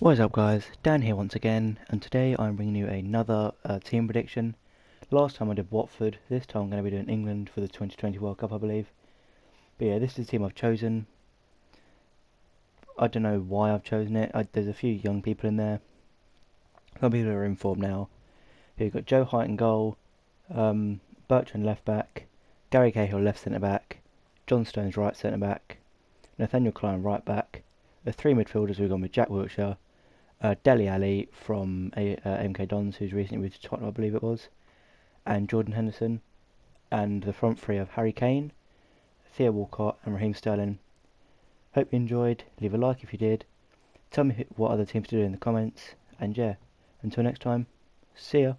What is up guys, Dan here once again, and today I'm bringing you another uh, team prediction. Last time I did Watford, this time I'm going to be doing England for the 2020 World Cup I believe. But yeah, this is the team I've chosen. I don't know why I've chosen it, I, there's a few young people in there. Some people are in form now. Here you've got Joe Hart in goal, um, Bertrand left back, Gary Cahill left centre back, John Stones right centre back, Nathaniel Clyne right back, the three midfielders we've gone with Jack Wilshere, uh, Dele Alli from A, uh, MK Dons, who's recently moved to Tottenham, I believe it was, and Jordan Henderson, and the front three of Harry Kane, Theo Walcott, and Raheem Sterling. Hope you enjoyed. Leave a like if you did. Tell me what other teams to do in the comments, and yeah, until next time, see ya.